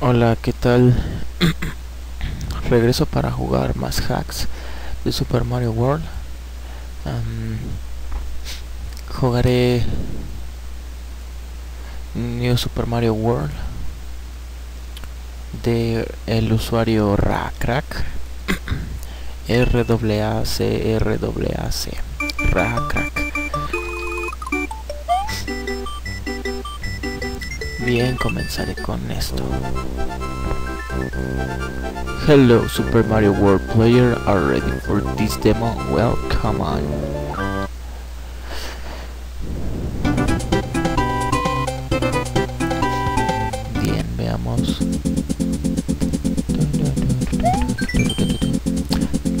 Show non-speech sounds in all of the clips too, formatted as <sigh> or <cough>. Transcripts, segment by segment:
Hola, ¿qué tal? <clears throat> Regreso para jugar más hacks de Super Mario World. Jugaré New Super Mario World de el usuario Rackrack <clears throat> R W A C R W A C Rackrack. Bien, comenzaré con esto. Hello, Super Mario World player. Are ready for this demo? Well, come on. Bien, veamos.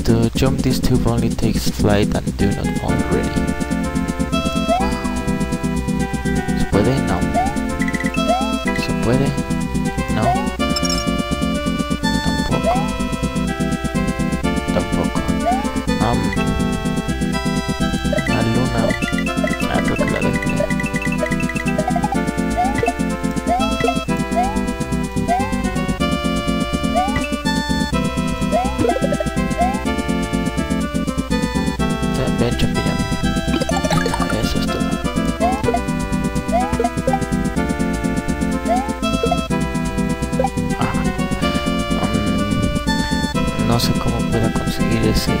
To jump this tube only takes flight and do not fall ready. ¿Se? No. ¿Se puede? No sé cómo pueda conseguir ese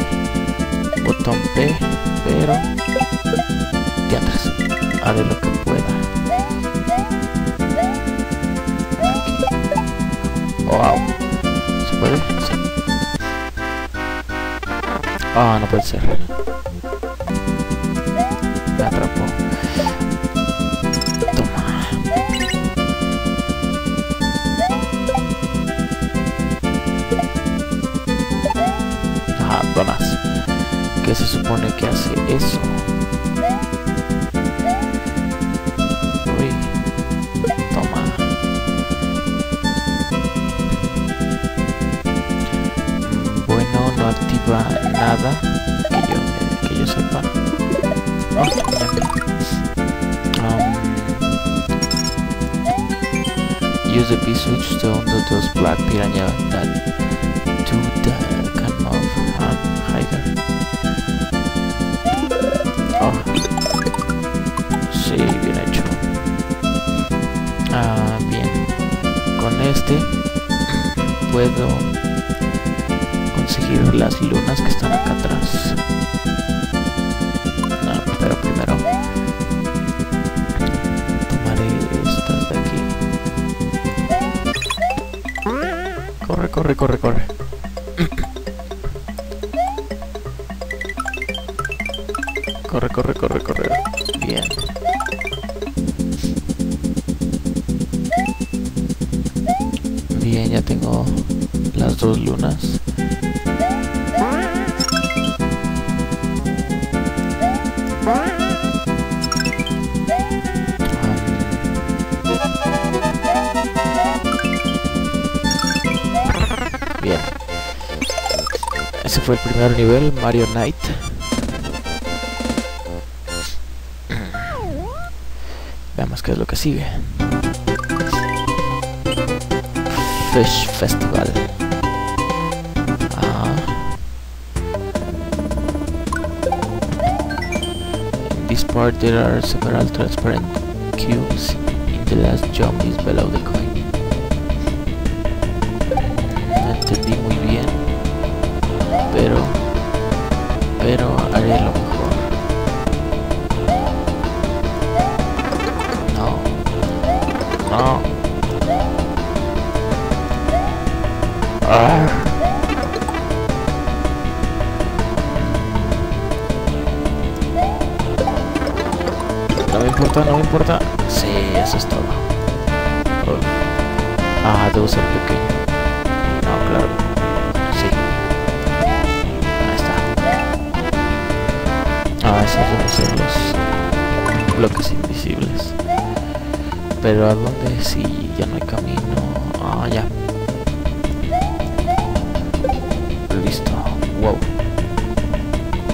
botón P, pero diantres, haré lo que pueda. Wow. ¿Se puede? Ah, no puede ser. Que hace eso? Uy. Toma. Bueno, no activa nada que yo, que yo sepa. Oh. Um, use the B switch to undo those black piranha that do the puedo conseguir las lunas que están acá atrás. No, pero primero tomaré estas de aquí. Corre, corre, corre, corre. Corre, corre, corre, corre. Bien. Bien, ya tengo las dos lunas. Bien. Ese fue el primer nivel, Mario Knight. Veamos qué es lo que sigue. Fish Festival. Ah. In this part there are several transparent cubes. In the last jump is below the Ah. No me importa, no me importa. Sí, eso es todo. Oh. Ah, debo ser pequeño. No, claro. Sí. Ahí está. Ah, esos deben ser los bloques invisibles. Pero ¿a dónde? Si ya no hay camino. Ah, ya.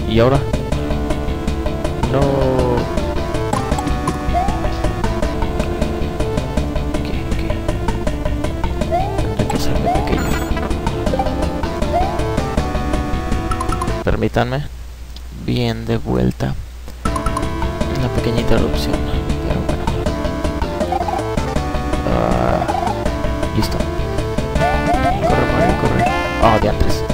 ¿Y ahora? No. Okay, okay. Pequeño. Permítanme. Bien de vuelta. Una pequeña interrupción. Pero bueno. Ah, listo. Corre, corre, corre. Ah, oh, de antes.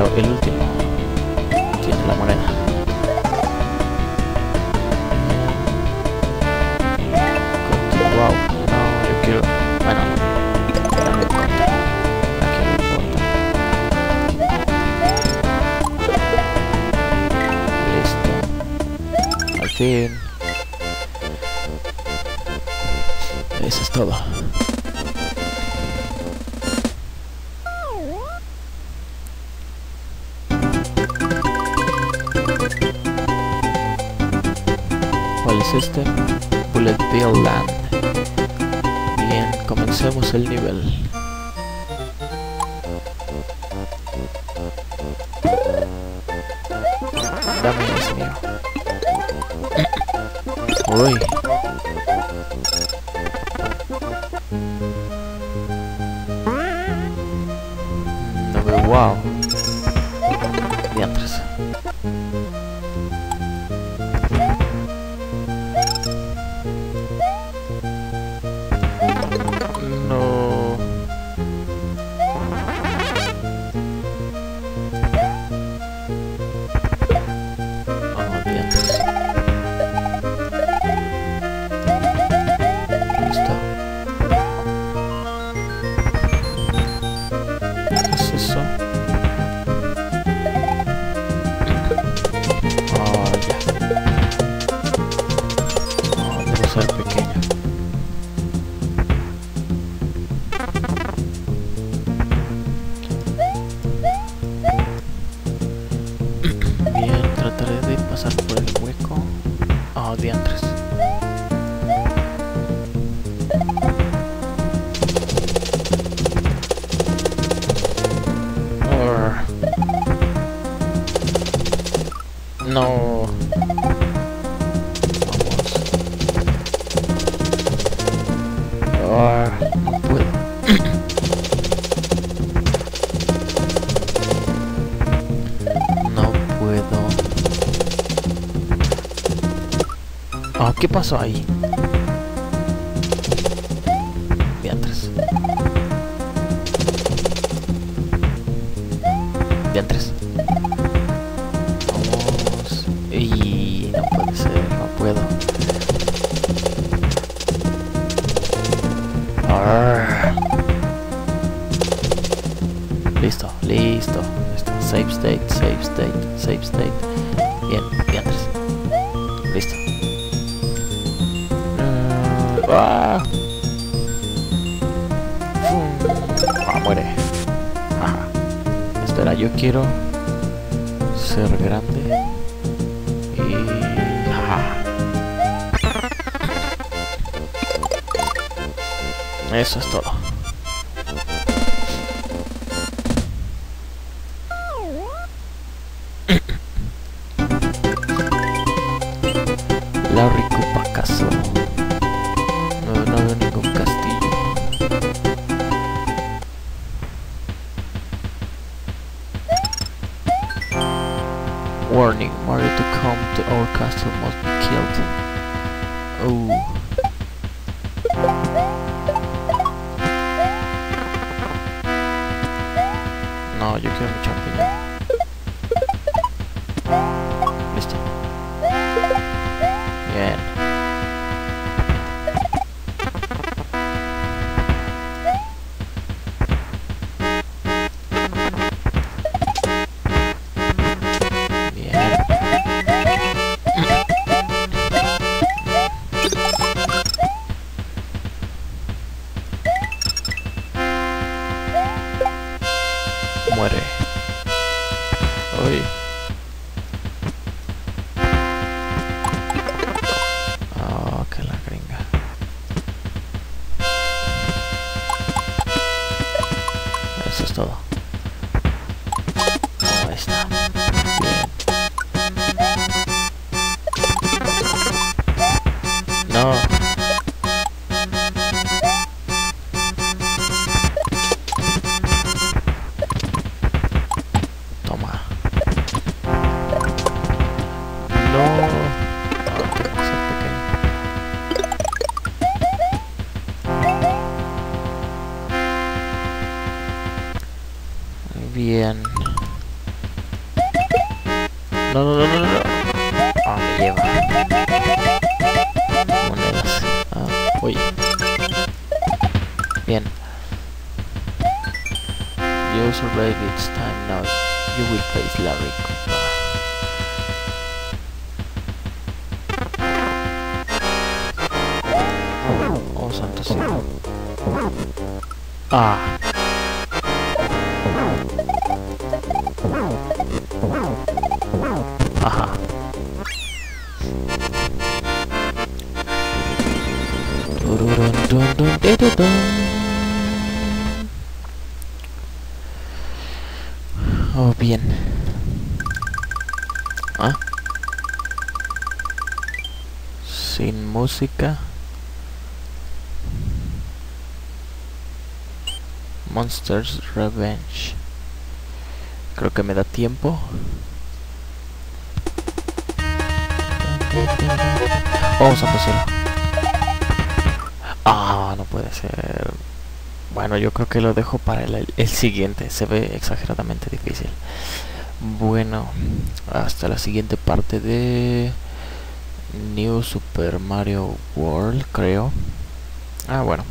El último. Tiene la moneda. Wow. No, yo quiero. Bueno, no me. Aquí. Listo. Al fin. Eso es todo. ¿Cuál es este? Bullet Bill Land. Bien, comencemos el nivel. Dame ese mío. Uy. No veo, wow. Diantres. Por el hueco. Oh, diantres. ¿Qué pasó ahí? Ajá. Espera, yo quiero ser grande. Y... Ajá. Eso es todo. No, yo quiero mi Bien. No, no, no, no, no. Ah, me lleva. Monedas. Ah, uy. Bien. You survive its time now. You will face Larry. Oh, santo cielo. Ah. Bien. ¿Ah? Sin música. Monsters Revenge. Creo que me da tiempo. Oh, santo cielo. Ah, no puede ser. Bueno, yo creo que lo dejo para el, el siguiente. Se ve exageradamente difícil. Bueno, hasta la siguiente parte de New Super Mario World, creo. Ah, bueno.